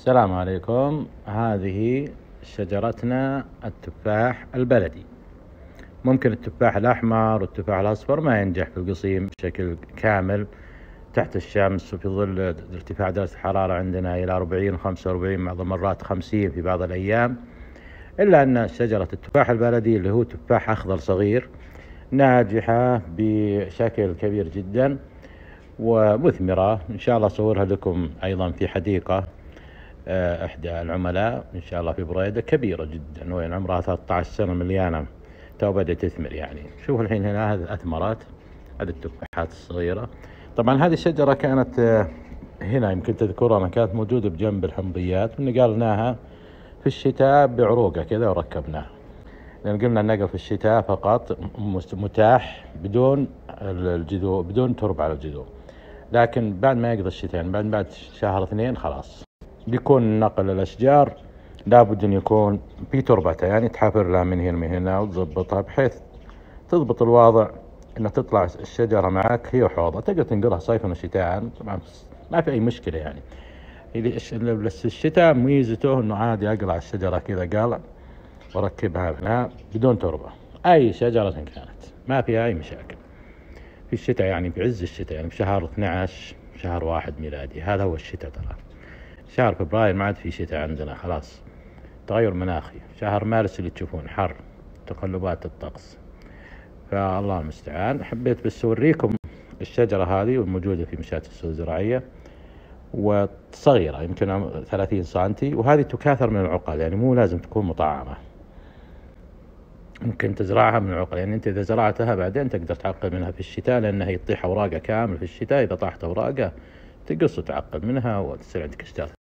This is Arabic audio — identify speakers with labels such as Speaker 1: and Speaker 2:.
Speaker 1: السلام عليكم. هذه شجرتنا التفاح البلدي. ممكن التفاح الأحمر والتفاح الأصفر ما ينجح في القصيم بشكل كامل. تحت الشمس وفي ظل ارتفاع درجة الحرارة عندنا إلى 40 وخمسة وأربعين بعض المرات 50 في بعض الأيام. إلا أن شجرة التفاح البلدي اللي هو تفاح أخضر صغير ناجحة بشكل كبير جدا ومثمرة. إن شاء الله أصورها لكم أيضا في حديقة. إحدى العملاء إن شاء الله في بريدة كبيرة جدا وين عمرها 13 سنة مليانة تو بدأت تثمر يعني. شوف الحين هنا هذه أثمرت هذه التفاحات الصغيرة. طبعا هذه الشجرة كانت آه، هنا يمكن تذكرها كانت موجودة بجنب الحمضيات ونقلناها في الشتاء بعروقة كذا وركبناها. لأن قلنا النقل في الشتاء فقط متاح بدون الجذور بدون تربة على الجذور لكن بعد ما يقضي الشتاء يعني بعد بعد شهر اثنين خلاص. بيكون نقل الأشجار لابد أن يكون في تربتها يعني تحفر لها من هنا من هنا وتظبطها بحيث تضبط الوضع أن تطلع الشجرة معك هي وحوضها. تقدر تنقلها صيفا وشتاء طبعا ما في أي مشكلة يعني. الشتاء ميزته أنه عادي أقلع الشجرة كذا قالع وأركبها هنا بدون تربة. أي شجرة كانت ما فيها أي مشاكل. في الشتاء يعني في عز الشتاء يعني في شهر 12 شهر واحد ميلادي هذا هو الشتاء ترى. شهر فبراير ما عاد في شتاء عندنا خلاص. تغير مناخي. شهر مارس اللي تشوفون حر. تقلبات الطقس. فالله المستعان. حبيت بس أوريكم الشجرة هذه والموجودة في مشاة السوق الزراعية وصغيرة يمكن 30 سنتي وهذه تكاثر من العقل يعني مو لازم تكون مطعمة. ممكن تزرعها من العقل يعني أنت إذا زرعتها بعدين تقدر تعقل منها في الشتاء لأنها يطيح أوراقها كامل في الشتاء إذا طاحت أوراقها تقص وتعقل منها وتصير عندك اشجار